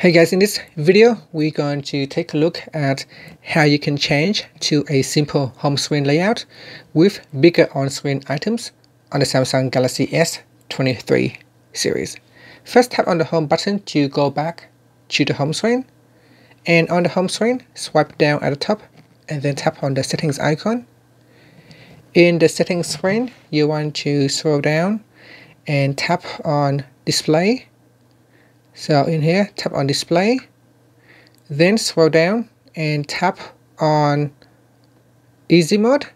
Hey guys, in this video, we're going to take a look at how you can change to a simple home screen layout with bigger on-screen items on the Samsung Galaxy S23 series. First tap on the home button to go back to the home screen. And on the home screen, swipe down at the top and then tap on the settings icon. In the settings screen, you want to scroll down and tap on display so in here, tap on display, then scroll down and tap on easy mode.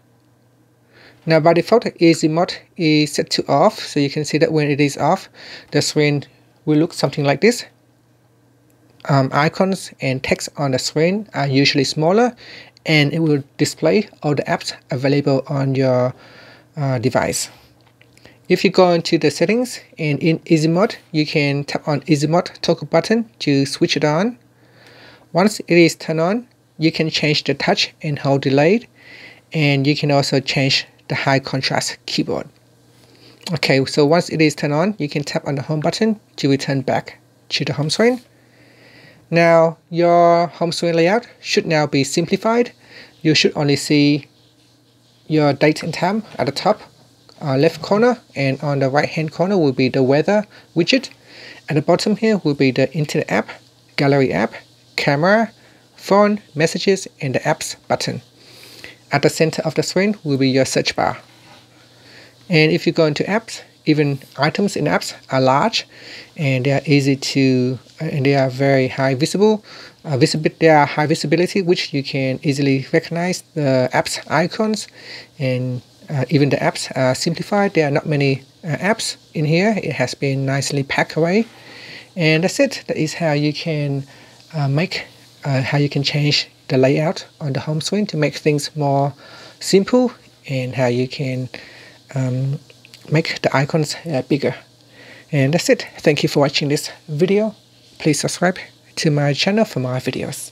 Now by default, easy mode is set to off, so you can see that when it is off, the screen will look something like this. Um, icons and text on the screen are usually smaller and it will display all the apps available on your uh, device. If you go into the settings and in easy mode, you can tap on easy mode toggle button to switch it on. Once it is turned on, you can change the touch and hold delay and you can also change the high contrast keyboard. Okay, so once it is turned on, you can tap on the home button to return back to the home screen. Now, your home screen layout should now be simplified. You should only see your date and time at the top uh, left corner and on the right hand corner will be the weather widget. At the bottom here will be the internet app, gallery app, camera, phone, messages and the apps button. At the center of the screen will be your search bar. And if you go into apps, even items in apps are large and they are easy to uh, and they are very high visible uh, they are high visibility which you can easily recognize the apps icons and uh, even the apps are simplified. There are not many uh, apps in here. It has been nicely packed away. And that's it. That is how you can uh, make, uh, how you can change the layout on the home screen to make things more simple and how you can um, make the icons uh, bigger. And that's it. Thank you for watching this video. Please subscribe to my channel for more videos.